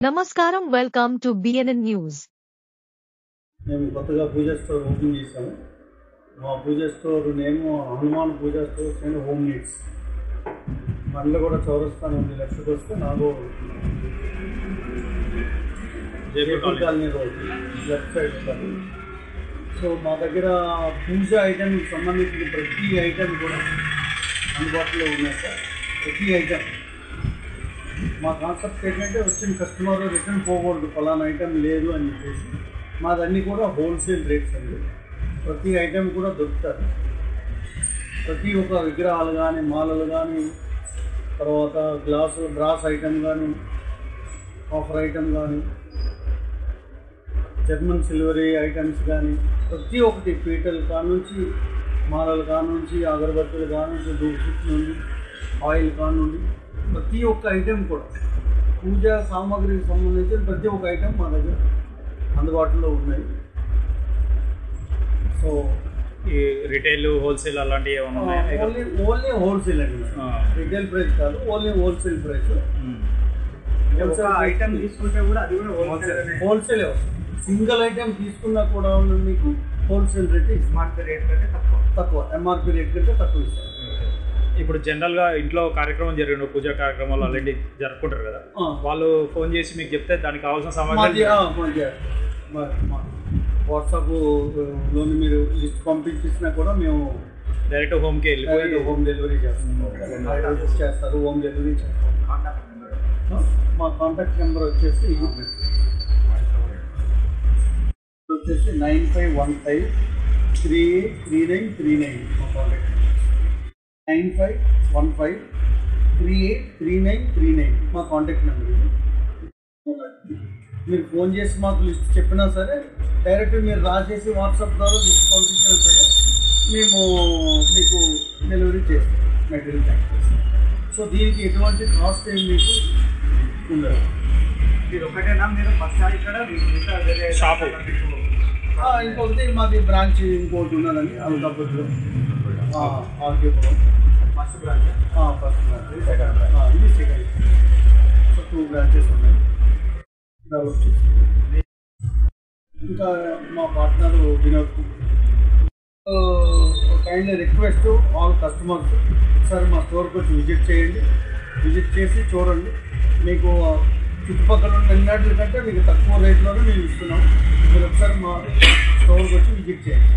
Namaskaram, welcome to BNN News. మేము కొత్తగా పూజ store open చేసాము మా పూజ స్టోర్ నేము హనుమాన్ పూజ స్టోర్స్ అండ్ హోమ్ నీడ్స్. మనలో కూడా చౌరస్తాన్ ఉంది లెఫ్ట్కి వస్తే Jaipur colony. Road left side so మా దగ్గర పూజ ఐటెంకి సంబంధించిన ప్రతి ఐటెం కూడా అందుబాటులో ఉన్నాయి సార్. ప్రతి ఐటెం మా కాన్సెప్ట్ ఏంటంటే వచ్చిన కస్టమర్ రిటర్న్ పోకూడదు ఫలానా ఐటెం లేదు అని చెప్పేసి. మాదన్నీ కూడా హోల్సేల్ రేట్స్ అండి. ప్రతి ఐటెం కూడా దొరుకుతారు ప్రతి ఒక్క విగ్రహాలు కానీ మాలలు కానీ తర్వాత గ్లాసు గ్రాస్ ఐటెం కానీ ఆఫర్ ఐటెం కానీ జర్మన్ సిల్వరీ ఐటమ్స్ కానీ ప్రతి ఒక్కటి పీటలు కానుంచి మాలలు కానుంచి అగరబత్తులు కానుంచి దూసుట్ నుండి ఆయిల్ కానుండి ప్రతి ఒక్క ఐటెం కూడా. పూజా సామాగ్రికి సంబంధించిన ప్రతి ఒక్క ఐటెం మా దగ్గర అందుబాటులో ఉన్నాయి. సో ఈ రిటైల్ హోల్సేల్ అలాంటివి ఏమైనా ఉన్నాయా? ఓన్లీ ఓన్లీ హోల్సేల్ అండి ఆ. రిటైల్ ప్రైస్ కాదు ఓన్లీ హోల్సేల్ ప్రైస్ ఉమ్. ఒక ఐటమ్ తీసుకుంటే కూడా అది కూడా హోల్సేల్ హోల్సేల్ సింగిల్ ఐటెం తీసుకున్నా కూడా మీకు హోల్సేల్ రేట్ స్మార్ట్ రేట్ కంటే తక్కువ. తక్కువ. ఎంఆర్పి రేట్ కంటే తక్కువ ఇస్తాం ఇప్పుడు జనరల్గా ఇంట్లో కార్యక్రమం జరిగిన పూజా కార్యక్రమాలు అలాంటి జరుపుకుంటారు కదా. వాళ్ళు ఫోన్ చేసి మీకు చెప్తే దానికి కావాల్సిన మాది సామాగ్రి ఆ, మాది మా- మా వాట్సాప్లోని మీరు లిస్ట్ పంపించేసినా కూడా మేము డైరెక్ట్ హోమ్కి వెళ్ళిపోయి డైరెక్ట్ హోమ్ డెలివరీ చేస్తాం. ఐటమ్స్ చేస్తారు హోమ్ డెలివరీ చేస్తాం. కాంటాక్ట్ నెంబర్ ఆ, మా కాంటాక్ట్ నెంబర్ వచ్చేసి వచ్చేసి nine five one five three eight three nine three nine మా contact nine five one five three eight three nine three nine మా contact number ఇది. మీరు ఫోన్ చేసి మాకు లిస్ట్ చెప్పినా సరే డైరెక్ట్ మీరు రాసేసి వాట్సాప్ ద్వారా లిస్ట్ పంపించినా సరే మేము మీకు డెలివరీ చేస్తాం మెటీరియల్ ప్యాక్ చేస్తాం. సో దీనికి ఎటువంటి కాస్ట్ ఏం మీకు ఉండదు. ఇది ఒకటేనా? మీరు ఫస్ట్ ఇక్కడ షాపు. ఇంకొకటి మాది బ్రాంచ్ ఇంకోటి ఉన్నదండి అల్కాపూర్లో RK Puram first branch first branch. Second branch. ఇది సెకండ్ సో టూ బ్రాంచెస్ ఉన్నాయి. ఇంకా మా partner Vinod kind request all customers ఒకసారి మా స్టోర్కి వచ్చి విజిట్ చేయండి. విజిట్ చేసి చూడండి. మీకు చుట్టుపక్కల ఉన్న ఎన్నటి కంటే మీకు తక్కువ రేట్లోనే మేము ఇస్తున్నాం. మీరు ఒకసారి మా స్టోర్కి వచ్చి విజిట్ చేయండి.